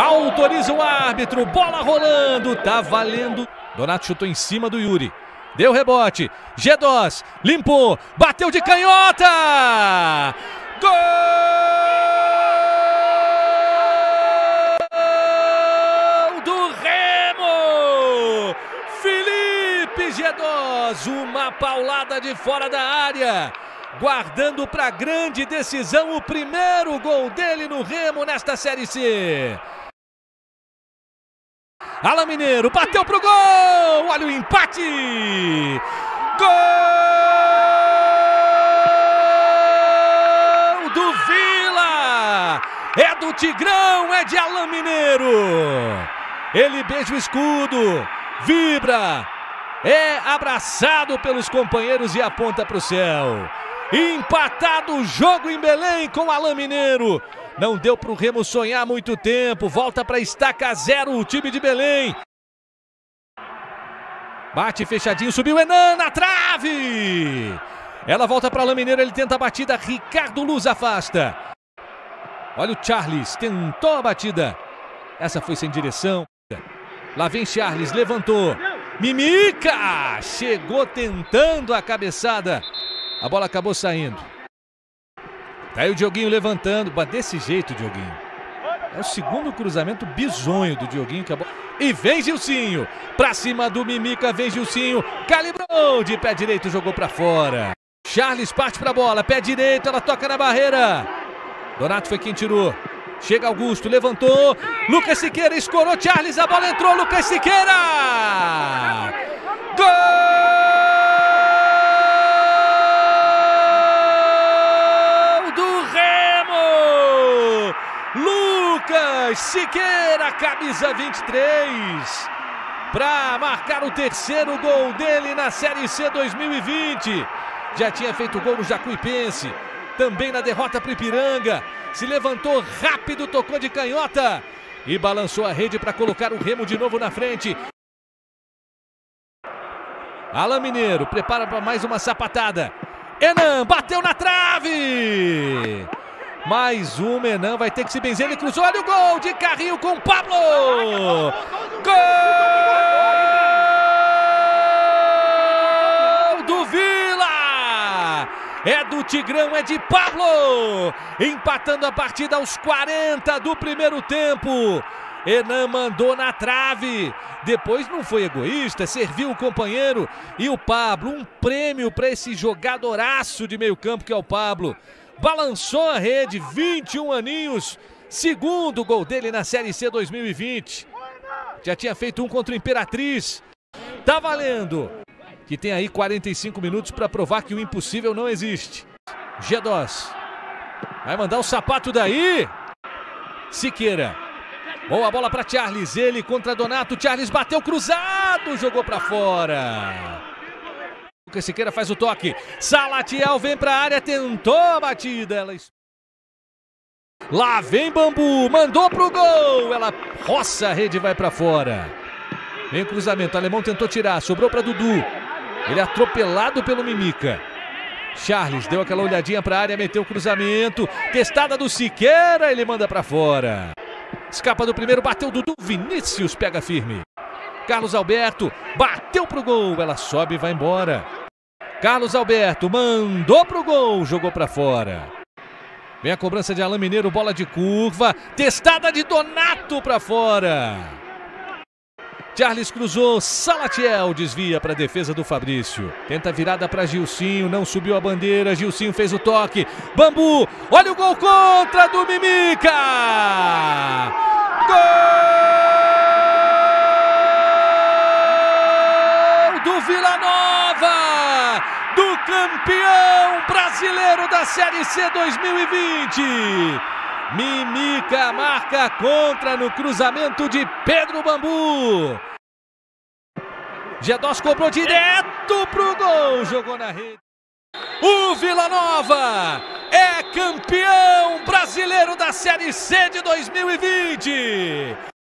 Autoriza o árbitro, bola rolando, tá valendo. Donato chutou em cima do Yuri. Deu rebote. G2 limpou, bateu de canhota. Gol do Remo! Felipe G2, uma paulada de fora da área. Guardando para grande decisão o primeiro gol dele no Remo nesta Série C. Alan Mineiro bateu pro gol! Olha o empate! Gol do Vila! É do Tigrão, é de Alan Mineiro! Ele beija o escudo, vibra, é abraçado pelos companheiros e aponta para o céu. Empatado o jogo em Belém com Alain Mineiro. Não deu para o Remo sonhar muito tempo. Volta para estaca zero o time de Belém. Bate fechadinho, subiu Enan na trave. Ela volta para Alain Mineiro, ele tenta a batida. Ricardo Luz afasta. Olha o Charles, tentou a batida. Essa foi sem direção. Lá vem Charles, levantou. Mimica! Chegou tentando a cabeçada. A bola acabou saindo. Tá aí o Dioguinho levantando. Desse jeito, Dioguinho. É o segundo cruzamento bizonho do Dioguinho. Acabou. E vem Gilcinho. Pra cima do Mimica, vem Gilcinho. Calibrou de pé direito, jogou pra fora. Charles parte pra bola. Pé direito, ela toca na barreira. Donato foi quem tirou. Chega Augusto, levantou. Lucas Siqueira escorou. Charles, a bola entrou. Lucas Siqueira. Gol! Lucas Siqueira, camisa 23, para marcar o terceiro gol dele na Série C 2020. Já tinha feito gol no Jacuipense, também na derrota para Ipiranga. Se levantou rápido, tocou de canhota e balançou a rede para colocar o Remo de novo na frente. Alain Mineiro prepara para mais uma sapatada. Enan bateu na trave. Mais um, Menan vai ter que se benzer. Ele cruzou. Olha o gol de carrinho com Pablo. Gol do Vila. É do Tigrão, é de Pablo. Empatando a partida aos 40 do primeiro tempo. Enan mandou na trave. Depois não foi egoísta, serviu o companheiro. E o Pablo, um prêmio para esse jogadoraço de meio campo que é o Pablo balançou a rede, 21 aninhos, segundo gol dele na Série C 2020. Já tinha feito um contra o Imperatriz. Tá valendo. Que tem aí 45 minutos para provar que o impossível não existe. G2. Vai mandar o sapato daí. Siqueira. Boa bola para Charles. Ele contra Donato. Charles bateu cruzado. Jogou para fora. Lucas Siqueira faz o toque. Salatiel vem para a área, tentou a batida. Ela... Lá vem Bambu, mandou pro gol. Ela roça a rede vai para fora. Vem o cruzamento, alemão tentou tirar, sobrou para Dudu. Ele é atropelado pelo Mimica. Charles deu aquela olhadinha para a área, meteu o cruzamento. Testada do Siqueira, ele manda para fora. Escapa do primeiro, bateu Dudu. Vinícius pega firme. Carlos Alberto bateu pro gol, ela sobe e vai embora. Carlos Alberto mandou pro gol, jogou para fora. Vem a cobrança de Alain Mineiro, bola de curva, testada de Donato para fora. Charles cruzou, Salatiel desvia para a defesa do Fabrício. Tenta virada para Gilcinho, não subiu a bandeira, Gilcinho fez o toque. Bambu, olha o gol contra do Mimica! Gol! Vila Nova, do campeão brasileiro da Série C 2020. Mimica marca contra no cruzamento de Pedro Bambu. Gedós cobrou direto pro gol, jogou na rede. O Vila Nova é campeão brasileiro da Série C de 2020.